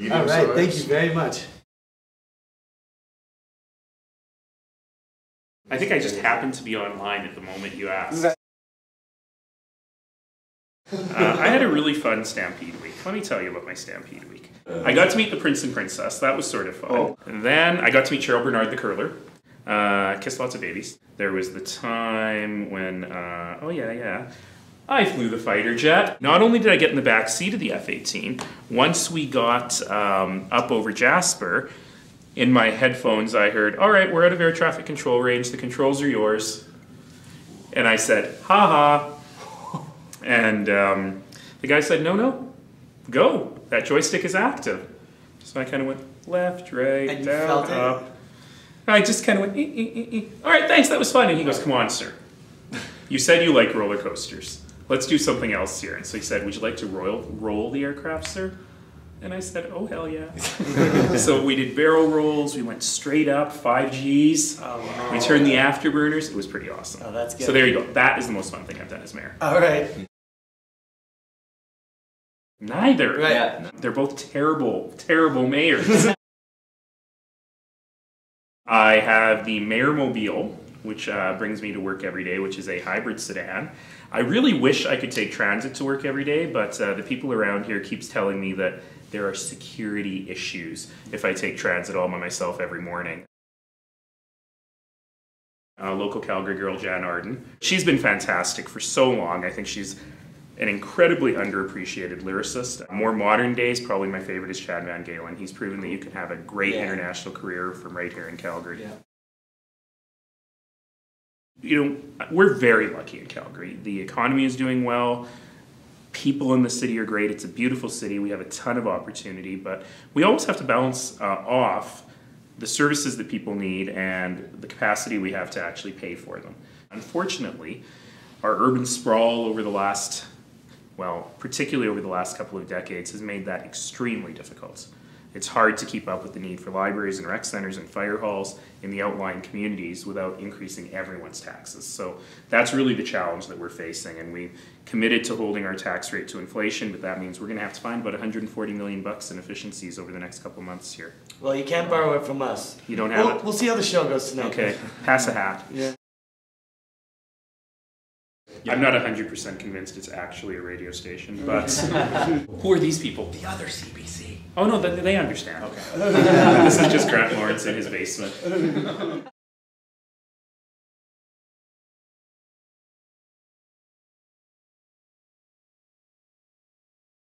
All right, thank you very much. I think I just happened to be online at the moment you asked. Uh, I had a really fun Stampede week. Let me tell you about my Stampede week. I got to meet the Prince and Princess. That was sort of fun. Oh. And then I got to meet Cheryl Bernard, the curler. Uh, kissed lots of babies. There was the time when, uh, oh yeah, yeah. I flew the fighter jet. Not only did I get in the back seat of the F 18, once we got um, up over Jasper, in my headphones I heard, All right, we're out of air traffic control range, the controls are yours. And I said, Ha ha. And um, the guy said, No, no, go. That joystick is active. So I kind of went left, right, And down, felt it? up. I just kind of went. All right, thanks, that was fun. And he goes, Come on, sir. You said you like roller coasters. Let's do something else here. And so he said, Would you like to roll, roll the aircraft, sir? And I said, Oh, hell yeah. so we did barrel rolls. We went straight up, five Gs. Oh, We turned the afterburners. It was pretty awesome. Oh, that's good. So there you go. That is the most fun thing I've done as mayor. All right. Neither. Right. Yeah. They're both terrible, terrible mayors. I have the Mayor Mobile, which uh, brings me to work every day, which is a hybrid sedan. I really wish I could take transit to work every day, but uh, the people around here keeps telling me that there are security issues if I take transit all by myself every morning. Uh, local Calgary girl, Jann Arden. She's been fantastic for so long. I think she's an incredibly underappreciated lyricist. More modern days, probably my favorite is Chad VanGaalen. He's proven that you can have a great Yeah. international career from right here in Calgary. Yeah. You know, we're very lucky in Calgary. The economy is doing well. People in the city are great. It's a beautiful city. We have a ton of opportunity, but we always have to balance uh, off the services that people need and the capacity we have to actually pay for them. Unfortunately, our urban sprawl over the last, well, particularly over the last couple of decades, has made that extremely difficult. It's hard to keep up with the need for libraries and rec centers and fire halls in the outlying communities without increasing everyone's taxes. So that's really the challenge that we're facing, and we committed to holding our tax rate to inflation, but that means we're going to have to find about 140 million bucks in efficiencies over the next couple months here. Well, you can't borrow it from us. You don't have We'll, it? we'll see how the show goes tonight. Okay, pass a hat. Yeah. I'm not 100% convinced it's actually a radio station, but who are these people? The other CBC. Oh no, they, they understand. Okay. this is just Grant Lawrence in his basement.